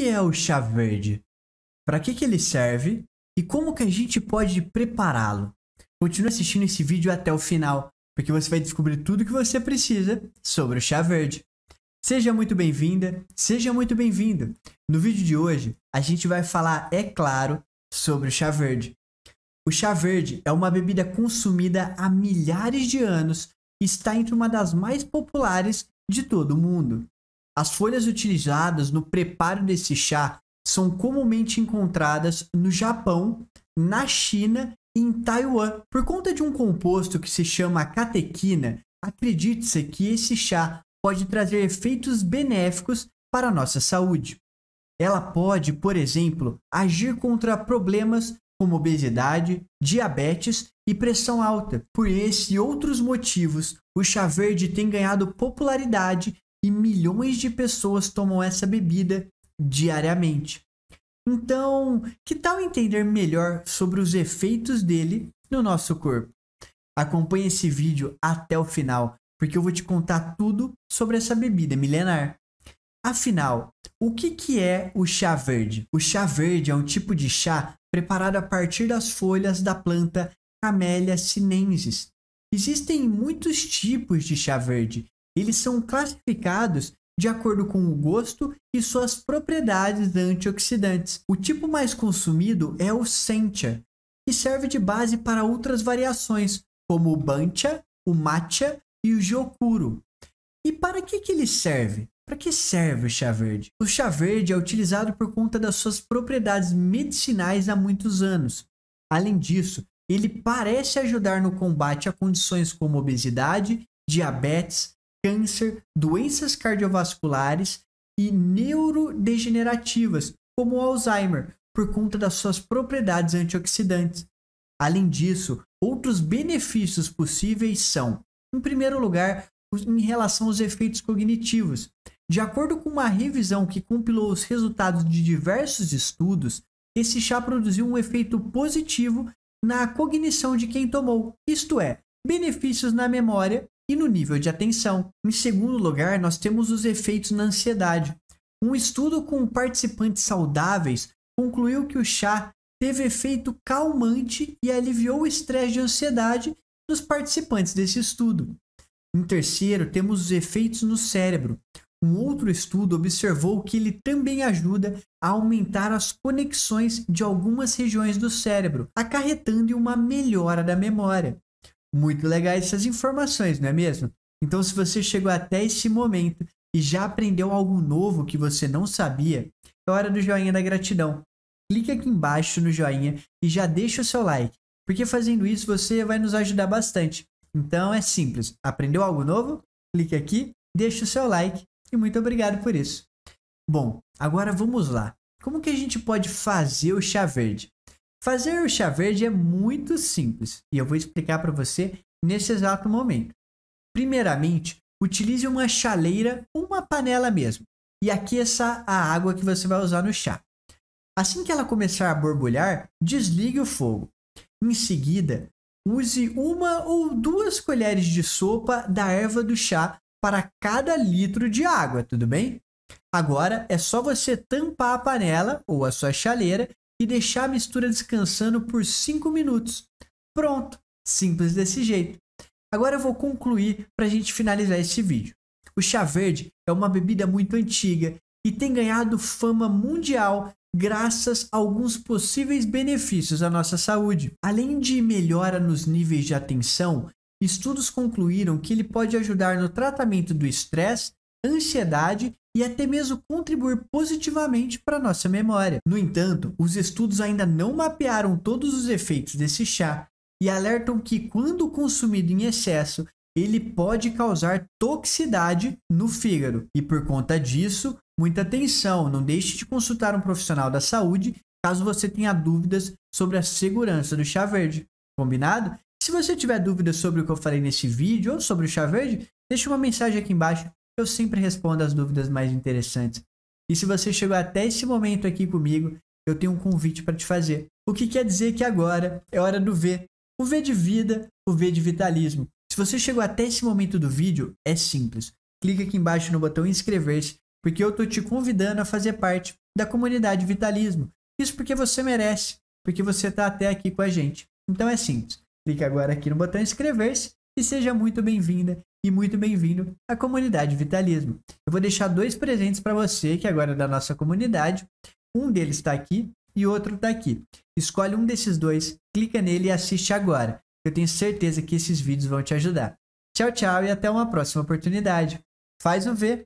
que é o chá verde? Para que, que ele serve e como que a gente pode prepará-lo? Continue assistindo esse vídeo até o final, porque você vai descobrir tudo que você precisa sobre o chá verde. Seja muito bem-vinda, seja muito bem-vindo. No vídeo de hoje, a gente vai falar, é claro, sobre o chá verde. O chá verde é uma bebida consumida há milhares de anos e está entre uma das mais populares de todo o mundo. As folhas utilizadas no preparo desse chá são comumente encontradas no Japão, na China e em Taiwan. Por conta de um composto que se chama catequina, acredite-se que esse chá pode trazer efeitos benéficos para a nossa saúde. Ela pode, por exemplo, agir contra problemas como obesidade, diabetes e pressão alta. Por esse e outros motivos, o chá verde tem ganhado popularidade e milhões de pessoas tomam essa bebida diariamente. Então, que tal entender melhor sobre os efeitos dele no nosso corpo? Acompanhe esse vídeo até o final, porque eu vou te contar tudo sobre essa bebida milenar. Afinal, o que, que é o chá verde? O chá verde é um tipo de chá preparado a partir das folhas da planta Camellia sinensis. Existem muitos tipos de chá verde. Eles são classificados de acordo com o gosto e suas propriedades antioxidantes. O tipo mais consumido é o sencha, que serve de base para outras variações, como o bancha, o matcha e o jokuro. E para que, que ele serve? Para que serve o chá verde? O chá verde é utilizado por conta das suas propriedades medicinais há muitos anos. Além disso, ele parece ajudar no combate a condições como obesidade, diabetes, câncer, doenças cardiovasculares e neurodegenerativas, como o Alzheimer, por conta das suas propriedades antioxidantes. Além disso, outros benefícios possíveis são, em primeiro lugar, em relação aos efeitos cognitivos. De acordo com uma revisão que compilou os resultados de diversos estudos, esse chá produziu um efeito positivo na cognição de quem tomou, isto é, benefícios na memória e no nível de atenção. Em segundo lugar, nós temos os efeitos na ansiedade. Um estudo com participantes saudáveis concluiu que o chá teve efeito calmante e aliviou o estresse de ansiedade dos participantes desse estudo. Em terceiro, temos os efeitos no cérebro. Um outro estudo observou que ele também ajuda a aumentar as conexões de algumas regiões do cérebro, acarretando em uma melhora da memória. Muito legais essas informações, não é mesmo? Então, se você chegou até esse momento e já aprendeu algo novo que você não sabia, é hora do joinha da gratidão. Clique aqui embaixo no joinha e já deixa o seu like, porque fazendo isso você vai nos ajudar bastante. Então é simples. Aprendeu algo novo? Clique aqui, deixa o seu like e muito obrigado por isso. Bom, agora vamos lá. Como que a gente pode fazer o chá verde? Fazer o chá verde é muito simples e eu vou explicar para você nesse exato momento. Primeiramente, utilize uma chaleira ou uma panela mesmo e aqueça a água que você vai usar no chá. Assim que ela começar a borbulhar, desligue o fogo. Em seguida, use uma ou duas colheres de sopa da erva do chá para cada litro de água, tudo bem? Agora é só você tampar a panela ou a sua chaleira e deixar a mistura descansando por 5 minutos. Pronto, simples desse jeito. Agora eu vou concluir para a gente finalizar esse vídeo. O chá verde é uma bebida muito antiga e tem ganhado fama mundial graças a alguns possíveis benefícios à nossa saúde. Além de melhora nos níveis de atenção, estudos concluíram que ele pode ajudar no tratamento do estresse, ansiedade e até mesmo contribuir positivamente para nossa memória. No entanto, os estudos ainda não mapearam todos os efeitos desse chá e alertam que, quando consumido em excesso, ele pode causar toxicidade no fígado. E por conta disso, muita atenção, não deixe de consultar um profissional da saúde caso você tenha dúvidas sobre a segurança do chá verde. Combinado? Se você tiver dúvidas sobre o que eu falei nesse vídeo ou sobre o chá verde, deixe uma mensagem aqui embaixo eu sempre respondo as dúvidas mais interessantes. E se você chegou até esse momento aqui comigo, eu tenho um convite para te fazer. O que quer dizer que agora é hora do V. O V de vida, o V de vitalismo. Se você chegou até esse momento do vídeo, é simples. Clique aqui embaixo no botão inscrever-se, porque eu estou te convidando a fazer parte da comunidade Vitalismo. Isso porque você merece, porque você está até aqui com a gente. Então é simples. Clique agora aqui no botão inscrever-se e seja muito bem-vinda e muito bem-vindo à comunidade Vitalismo. Eu vou deixar dois presentes para você que agora é da nossa comunidade. Um deles está aqui e outro está aqui. Escolhe um desses dois, clica nele e assiste agora. Eu tenho certeza que esses vídeos vão te ajudar. Tchau, tchau e até uma próxima oportunidade. Faz o V